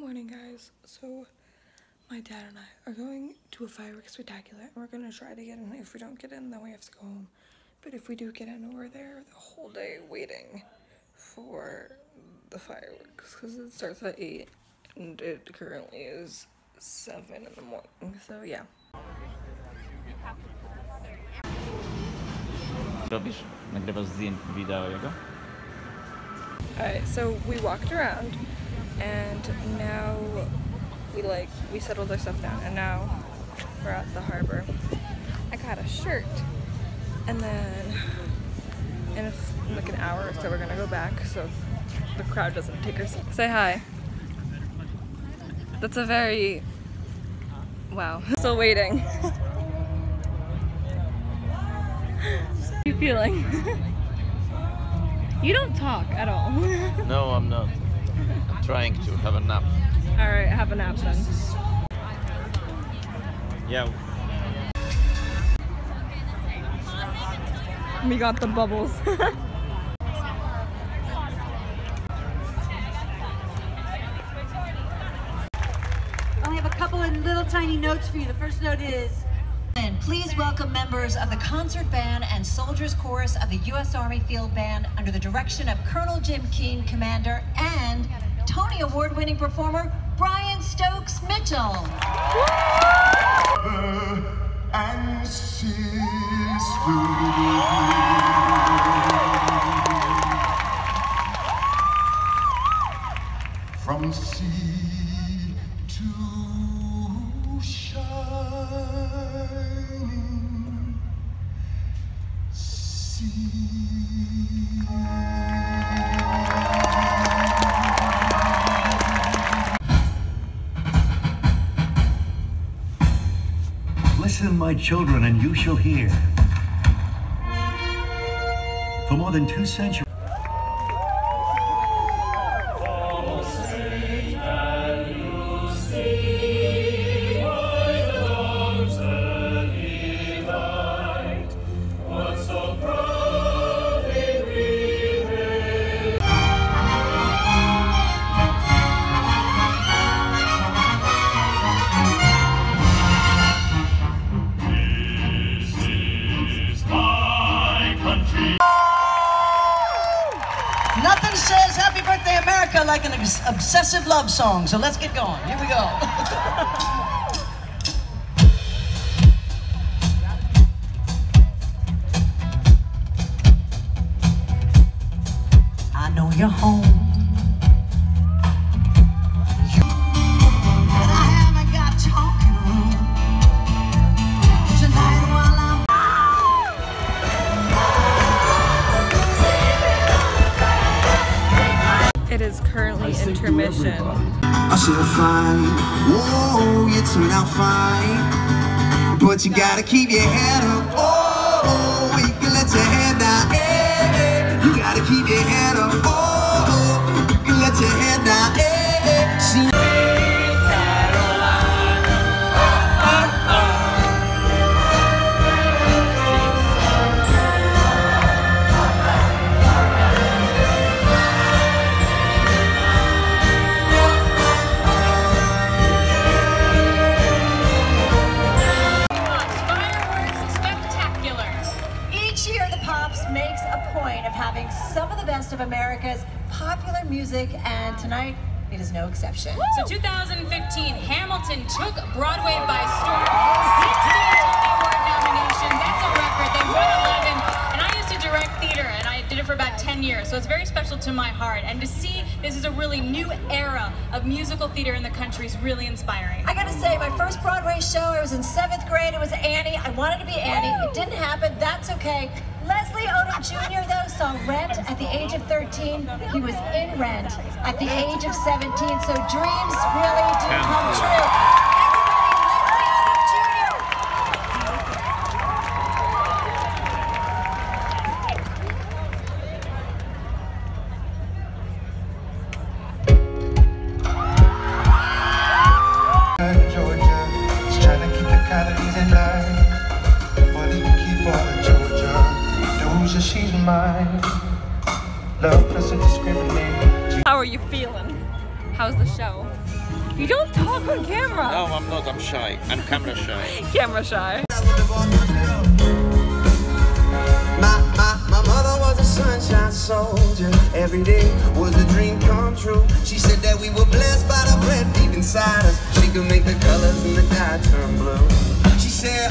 morning, guys. So, my dad and I are going to a fireworks spectacular, and we're gonna try to get in. If we don't get in, then we have to go home. But if we do get in, we're there the whole day waiting for the fireworks because it starts at 8 and it currently is 7 in the morning. So, yeah. Robisz? Nagrywasz zdjęć wideo jego? Alright, so we walked around and now we like we settled our stuff down and now we're at the harbor. I got a shirt and then in like an hour or so we're gonna go back so the crowd doesn't take seat. Say hi. That's a very wow. Still waiting. How you feeling? you don't talk at all. No, I'm not. I'm trying to have a nap. Alright, have a nap then. Yeah. We got the bubbles. I only have a couple of little tiny notes for you. The first note is And please welcome members of the concert band and soldiers chorus of the U.S. Army Field Band under the direction of Colonel Jim Keene, Commander, and Tony Award winning performer Brian Stokes Mitchell. and. From sea to shining Listen, my children, and you shall hear. For more than two centuries. America like an obs- obsessive love song. So let's get going. Here we go. I know you're home. It is currently intermission. I said fine, whoa, you turn out fine, but you gotta keep your head up. Oh, music, and tonight it is no exception. So 2015, Hamilton took Broadway by storm. 16 Award nominations. That's a record. They won 11. And I used to direct theater, and I did it for about 10 years. So it's very special to my heart. And to see this is a really new era of musical theater in the country is really inspiring. I gotta say, my first Broadway show, I was in seventh grade. It was Annie. I wanted to be Annie. It didn't happen. That's okay. Leslie Odom Jr., though, saw Rent at the age of 13. He was in Rent at the age of 17. So dreams really do come true. Doja, mine. Love doesn't discriminate. How are you feeling? How's the show? You don't talk on camera. No, I'm not. I'm shy. I'm camera shy. Camera shy. My, my, my mother was a sunshine soldier. Every day was a dream come true. She said that we were blessed by the breath deep inside us. She could make the colors in the sky turn blue. She said,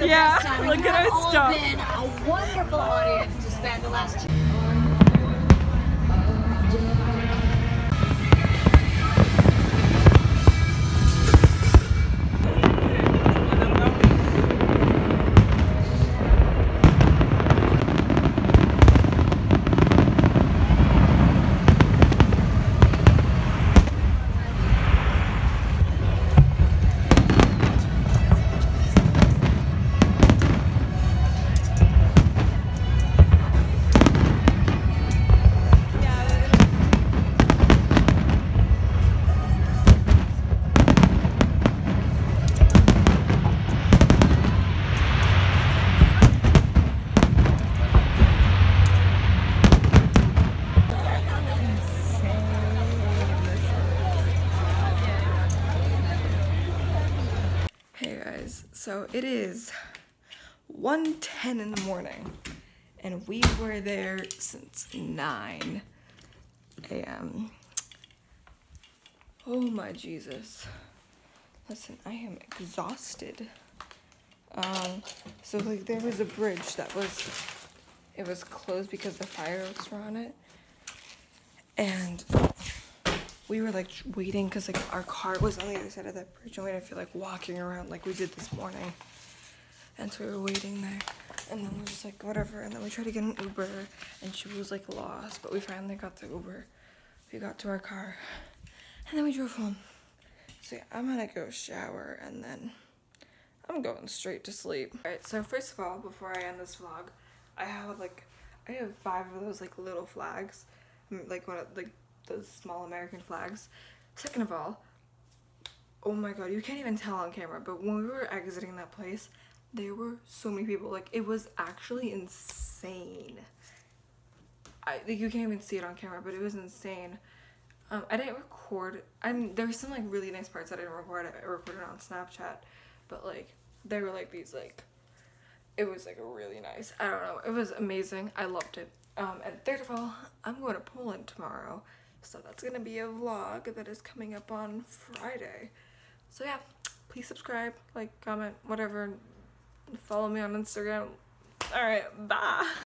Yeah, look at our all stuff. been a wonderful audience to spend the last guys, so it is 1.10 in the morning and we were there since 9 a.m. Oh my Jesus. Listen, I am exhausted. Um, so like there was a bridge that was, it was closed because the fireworks were on it. And we were like waiting because like our car was on the other side of that bridge and we didn't feel like walking around like we did this morning. And so we were waiting there and then we are just like whatever and then we tried to get an Uber and she was like lost but we finally got the Uber. We got to our car and then we drove home. So yeah, I'm gonna go shower and then I'm going straight to sleep. Alright, so first of all, before I end this vlog, I have like, I have five of those like little flags. Like one of like those small American flags. Second of all, oh my god, you can't even tell on camera, but when we were exiting that place, there were so many people. Like it was actually insane. I like you can't even see it on camera, but it was insane. Um, I didn't record. I'm there were some like really nice parts that I didn't record. I recorded on Snapchat, but like there were like these like it was like really nice. I don't know. It was amazing. I loved it. Um, and third of all, I'm going to Poland tomorrow. So that's going to be a vlog that is coming up on Friday. So yeah, please subscribe, like, comment, whatever. Follow me on Instagram. Alright, bye.